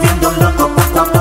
volviendo loco, pues